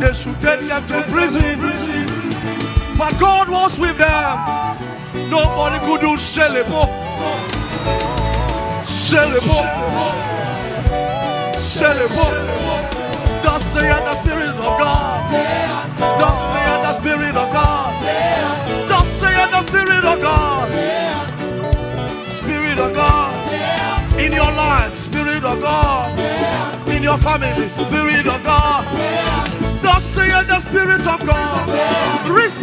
They should take them to prison. But God was with them. Nobody could do Shelebo. Shelebo. Shelebo. Thus saith the Spirit of God. Thus saith the Spirit of God. Thus saith the Spirit of God. Spirit of God. In your life, Spirit of God. In your family, Spirit of God. Spirit of God. God